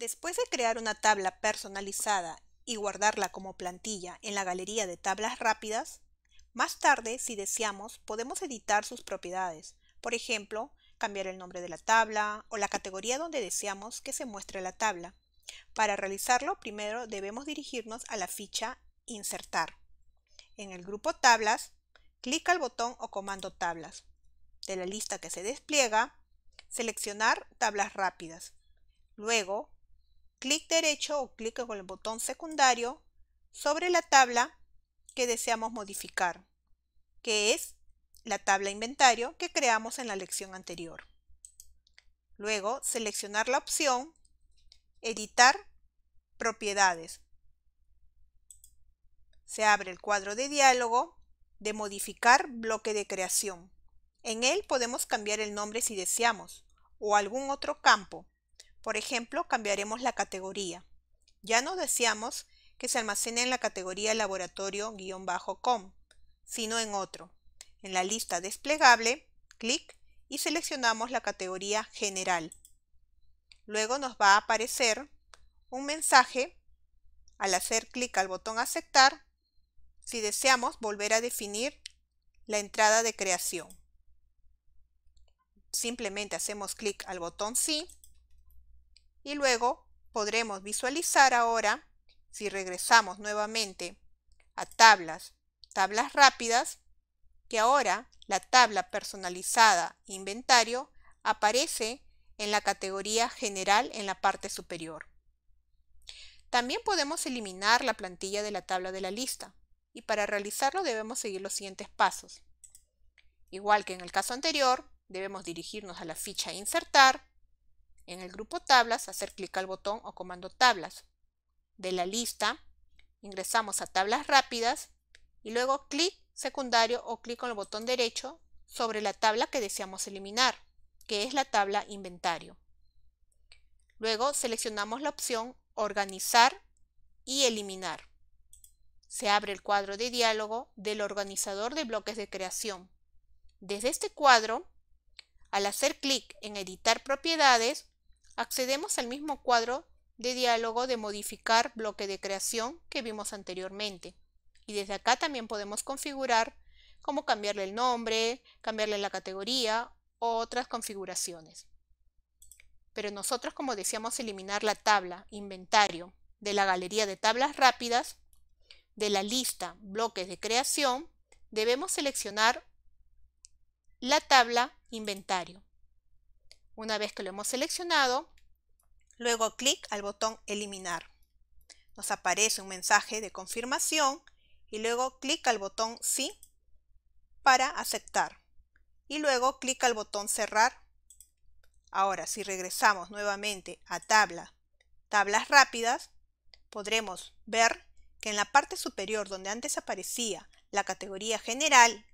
Después de crear una tabla personalizada y guardarla como plantilla en la galería de tablas rápidas, más tarde, si deseamos, podemos editar sus propiedades. Por ejemplo, cambiar el nombre de la tabla o la categoría donde deseamos que se muestre la tabla. Para realizarlo, primero debemos dirigirnos a la ficha Insertar. En el grupo Tablas, clic al botón o comando Tablas. De la lista que se despliega, seleccionar Tablas rápidas. Luego, clic derecho o clic con el botón secundario sobre la tabla que deseamos modificar, que es la tabla inventario que creamos en la lección anterior. Luego, seleccionar la opción Editar propiedades. Se abre el cuadro de diálogo de modificar bloque de creación. En él podemos cambiar el nombre si deseamos o algún otro campo. Por ejemplo, cambiaremos la categoría. Ya no deseamos que se almacene en la categoría laboratorio-com, sino en otro. En la lista desplegable, clic y seleccionamos la categoría general. Luego nos va a aparecer un mensaje al hacer clic al botón aceptar si deseamos volver a definir la entrada de creación. Simplemente hacemos clic al botón sí y luego podremos visualizar ahora, si regresamos nuevamente a tablas, tablas rápidas, que ahora la tabla personalizada inventario aparece en la categoría general en la parte superior. También podemos eliminar la plantilla de la tabla de la lista y para realizarlo debemos seguir los siguientes pasos. Igual que en el caso anterior, debemos dirigirnos a la ficha Insertar, en el grupo Tablas hacer clic al botón o comando Tablas. De la lista, ingresamos a Tablas rápidas y luego clic secundario o clic con el botón derecho sobre la tabla que deseamos eliminar, que es la tabla Inventario. Luego seleccionamos la opción Organizar y Eliminar se abre el cuadro de diálogo del organizador de bloques de creación. Desde este cuadro, al hacer clic en Editar propiedades, accedemos al mismo cuadro de diálogo de modificar bloque de creación que vimos anteriormente. Y desde acá también podemos configurar cómo cambiarle el nombre, cambiarle la categoría o otras configuraciones. Pero nosotros, como deseamos eliminar la tabla inventario de la galería de tablas rápidas, de la lista bloques de creación, debemos seleccionar la tabla inventario. Una vez que lo hemos seleccionado, luego clic al botón eliminar. Nos aparece un mensaje de confirmación y luego clic al botón sí para aceptar y luego clic al botón cerrar. Ahora si regresamos nuevamente a tabla, tablas rápidas, podremos ver que en la parte superior donde antes aparecía la categoría general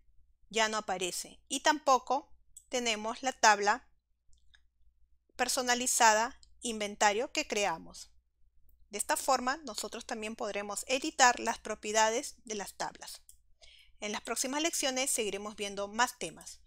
ya no aparece y tampoco tenemos la tabla personalizada inventario que creamos. De esta forma nosotros también podremos editar las propiedades de las tablas. En las próximas lecciones seguiremos viendo más temas.